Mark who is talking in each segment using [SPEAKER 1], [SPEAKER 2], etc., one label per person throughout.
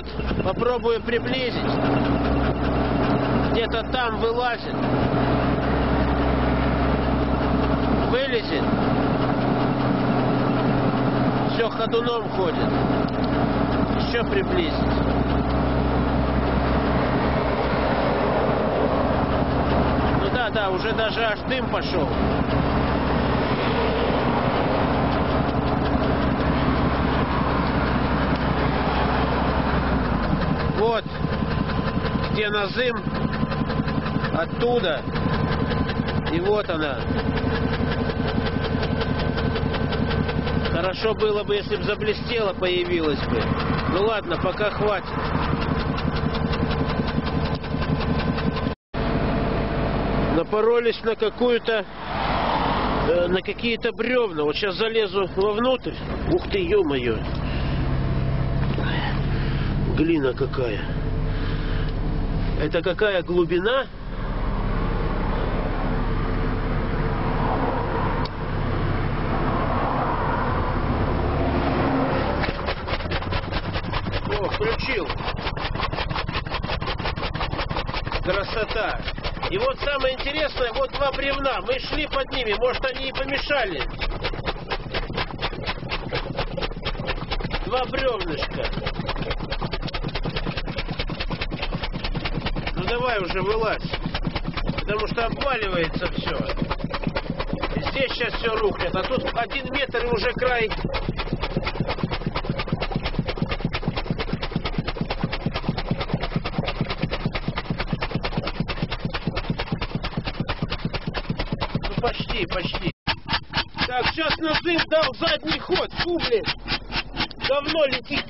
[SPEAKER 1] Вот, попробую приблизить. Где-то там вылазит. Вылезет. Все ходуном ходит. Еще приблизить. Ну да, да, уже даже аж дым пошел. Вот, где назым, оттуда, и вот она. Хорошо было бы, если бы заблестела, появилась бы. Ну ладно, пока хватит. Напоролись на какую-то, э, на какие-то бревна. Вот сейчас залезу вовнутрь. Ух ты, ё-моё. Глина какая. Это какая глубина? О, включил. Красота. И вот самое интересное, вот два бревна. Мы шли под ними, может они и помешали. Два бревнышка. Ну давай уже вылазь. Потому что обваливается все. Здесь сейчас все рухнет, а тут один метр и уже край Ну почти, почти. Так, сейчас Назым дал задний ход. Фу, блин. Давно летит.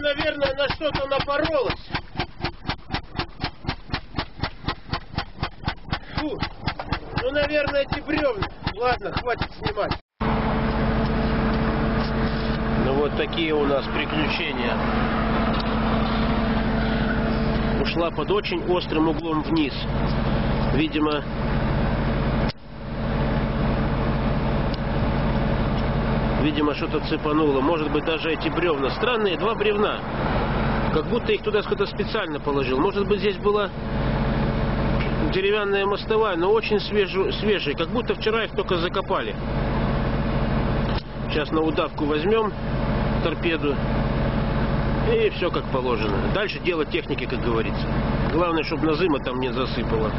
[SPEAKER 1] Наверное, на что-то напоролась. Фу. Ну, наверное, эти бревна. Ладно, хватит снимать. Ну вот такие у нас приключения. Ушла под очень острым углом вниз. Видимо, видимо что-то цепануло. Может быть даже эти бревна. Странные два бревна. Как будто их туда кто-то специально положил. Может быть здесь была деревянная мостовая, но очень свежую, свежие. Как будто вчера их только закопали. Сейчас на удавку возьмем торпеду. И все как положено. Дальше дело техники, как говорится. Главное, чтобы назыма там не засыпало.